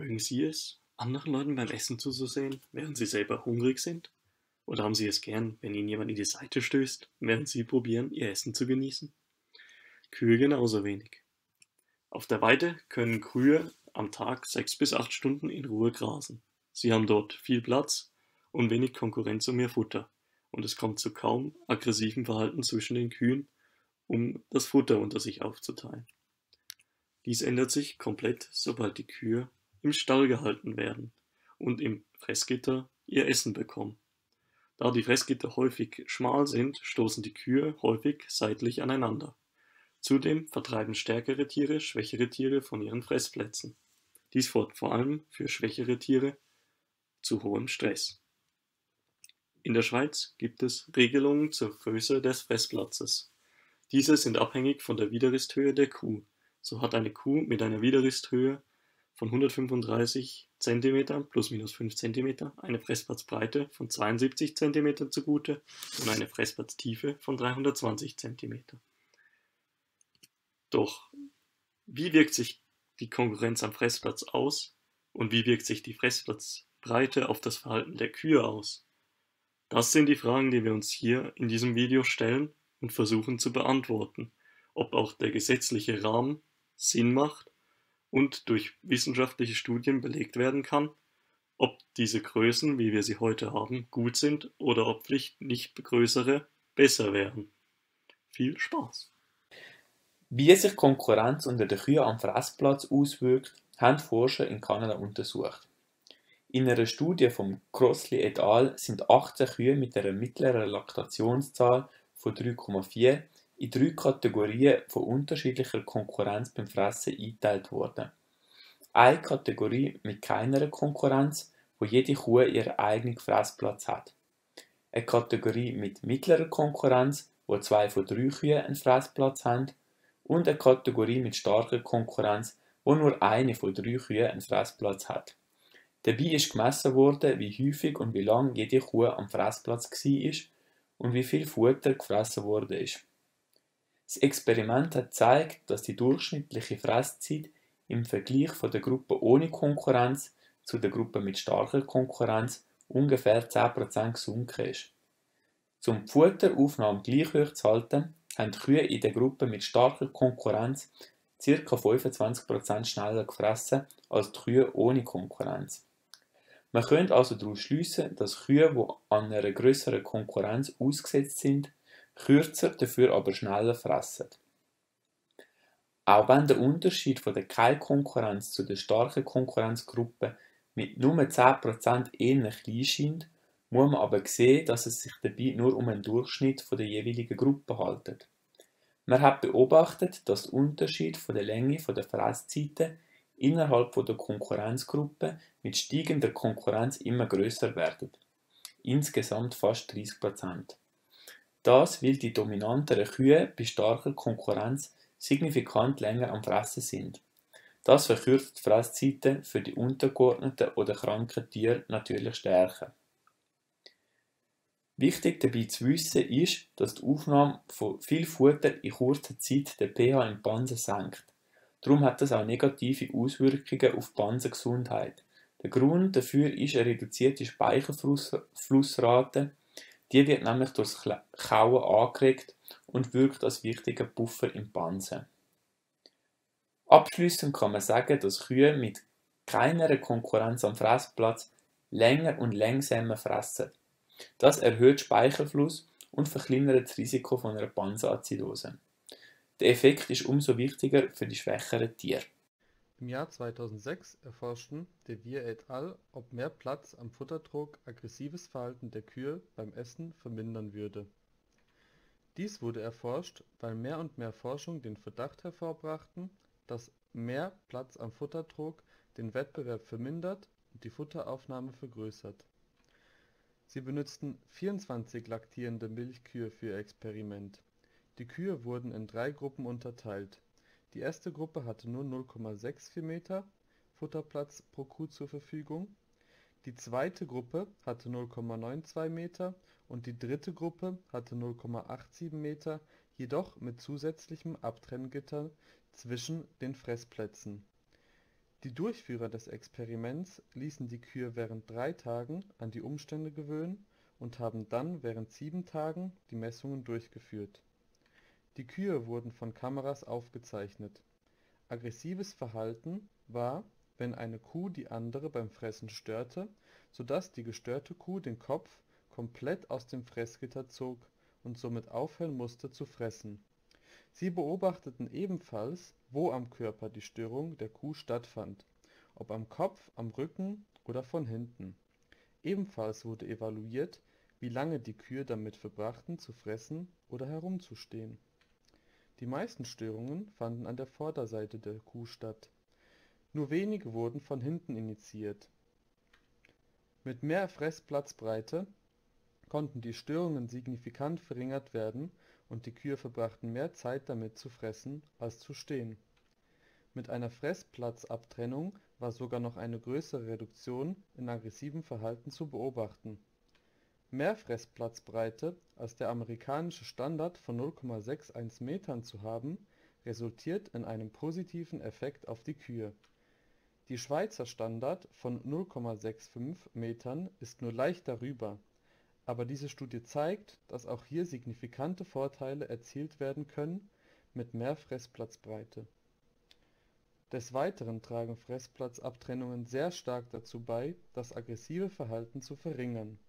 Mögen Sie es, anderen Leuten beim Essen zuzusehen, während sie selber hungrig sind? Oder haben Sie es gern, wenn Ihnen jemand in die Seite stößt, während Sie probieren, Ihr Essen zu genießen? Kühe genauso wenig. Auf der Weide können Kühe am Tag sechs bis acht Stunden in Ruhe grasen. Sie haben dort viel Platz und wenig Konkurrenz um ihr Futter, und es kommt zu kaum aggressivem Verhalten zwischen den Kühen, um das Futter unter sich aufzuteilen. Dies ändert sich komplett, sobald die Kühe im Stall gehalten werden und im Fressgitter ihr Essen bekommen. Da die Fressgitter häufig schmal sind, stoßen die Kühe häufig seitlich aneinander. Zudem vertreiben stärkere Tiere schwächere Tiere von ihren Fressplätzen. Dies führt vor allem für schwächere Tiere zu hohem Stress. In der Schweiz gibt es Regelungen zur Größe des Fressplatzes. Diese sind abhängig von der Widerristhöhe der Kuh. So hat eine Kuh mit einer Widerristhöhe von 135 cm plus minus 5 cm eine Fressplatzbreite von 72 cm zugute und eine Fressplatztiefe von 320 cm. Doch wie wirkt sich die Konkurrenz am Fressplatz aus und wie wirkt sich die Fressplatzbreite auf das Verhalten der Kühe aus? Das sind die Fragen, die wir uns hier in diesem Video stellen und versuchen zu beantworten, ob auch der gesetzliche Rahmen Sinn macht und durch wissenschaftliche Studien belegt werden kann, ob diese Größen, wie wir sie heute haben, gut sind oder ob vielleicht nicht größere besser wären. Viel Spaß! Wie sich Konkurrenz unter den Kühen am Fressplatz auswirkt, haben Forscher in Kanada untersucht. In einer Studie von Crossley et al. sind 18 Kühe mit einer mittleren Laktationszahl von 3,4 in drei Kategorien von unterschiedlicher Konkurrenz beim Fressen eingeteilt worden. Eine Kategorie mit keiner Konkurrenz, wo jede Kuh ihren eigenen Fressplatz hat. Eine Kategorie mit mittlerer Konkurrenz, wo zwei von drei Kühen einen Fressplatz haben. Und eine Kategorie mit starker Konkurrenz, wo nur eine von drei Kühen einen Fressplatz hat. Dabei ist gemessen worden, wie häufig und wie lang jede Kuh am Fressplatz war und wie viel Futter gefressen worden ist. Das Experiment hat gezeigt, dass die durchschnittliche Fresszeit im Vergleich von der Gruppe ohne Konkurrenz zu der Gruppe mit starker Konkurrenz ungefähr 10% gesunken ist. Zum die Futteraufnahme gleich hoch zu halten, haben die Kühe in der Gruppe mit starker Konkurrenz ca. 25% schneller gefressen als die Kühe ohne Konkurrenz. Man könnte also daraus schliessen, dass Kühe, die an einer größeren Konkurrenz ausgesetzt sind, kürzer, dafür aber schneller fressen. Auch wenn der Unterschied von der Keilkonkurrenz zu der starken Konkurrenzgruppe mit nur 10% eher klein scheint, muss man aber sehen, dass es sich dabei nur um einen Durchschnitt von der jeweiligen Gruppe handelt. Man hat beobachtet, dass der Unterschied von der Länge der Fresszeiten innerhalb der Konkurrenzgruppe mit steigender Konkurrenz immer größer werden. Insgesamt fast 30%. Das, weil die dominanteren Kühe bei starker Konkurrenz signifikant länger am Fressen sind. Das verkürzt die Fresszeiten für die untergeordneten oder kranken Tiere natürlich stärker. Wichtig dabei zu wissen ist, dass die Aufnahme von viel Futter in kurzer Zeit den pH im Pansen senkt. Darum hat das auch negative Auswirkungen auf die Pansengesundheit. Der Grund dafür ist eine reduzierte Speichelflussrate. Die wird nämlich durchs Kauen angeregt und wirkt als wichtiger Puffer im Pansen. Abschließend kann man sagen, dass Kühe mit keiner Konkurrenz am Fressplatz länger und langsamer fressen. Das erhöht Speichelfluss und verkleinert das Risiko von einer Pansenazidose. Der Effekt ist umso wichtiger für die schwächeren Tiere. Im Jahr 2006 erforschten De Vere et al., ob mehr Platz am Futtertrog aggressives Verhalten der Kühe beim Essen vermindern würde dies wurde erforscht, weil mehr und mehr Forschungen den Verdacht hervorbrachten, dass mehr Platz am Futtertrog den Wettbewerb vermindert und die Futteraufnahme vergrößert. Sie benutzten 24 laktierende Milchkühe für ihr Experiment. Die Kühe wurden in drei Gruppen unterteilt. Die erste Gruppe hatte nur 0,64 Meter Futterplatz pro Kuh zur Verfügung, die zweite Gruppe hatte 0,92 Meter und die dritte Gruppe hatte 0,87 Meter, jedoch mit zusätzlichem Abtrenngitter zwischen den Fressplätzen. Die Durchführer des Experiments ließen die Kühe während drei Tagen an die Umstände gewöhnen und haben dann während sieben Tagen die Messungen durchgeführt. Die Kühe wurden von Kameras aufgezeichnet. Aggressives Verhalten war, wenn eine Kuh die andere beim Fressen störte, so dass die gestörte Kuh den Kopf komplett aus dem Fressgitter zog und somit aufhören musste zu fressen. Sie beobachteten ebenfalls, wo am Körper die Störung der Kuh stattfand, ob am Kopf, am Rücken oder von hinten. Ebenfalls wurde evaluiert, wie lange die Kühe damit verbrachten zu fressen oder herumzustehen. Die meisten Störungen fanden an der Vorderseite der Kuh statt. Nur wenige wurden von hinten initiiert. Mit mehr Fressplatzbreite konnten die Störungen signifikant verringert werden und die Kühe verbrachten mehr Zeit damit zu fressen als zu stehen. Mit einer Fressplatzabtrennung war sogar noch eine größere Reduktion in aggressivem Verhalten zu beobachten. Mehr Fressplatzbreite als der amerikanische Standard von 0,61 Metern zu haben, resultiert in einem positiven Effekt auf die Kühe. Die Schweizer Standard von 0,65 Metern ist nur leicht darüber aber diese Studie zeigt, dass auch hier signifikante Vorteile erzielt werden können mit mehr Fressplatzbreite. Des Weiteren tragen Fressplatzabtrennungen sehr stark dazu bei, das aggressive Verhalten zu verringern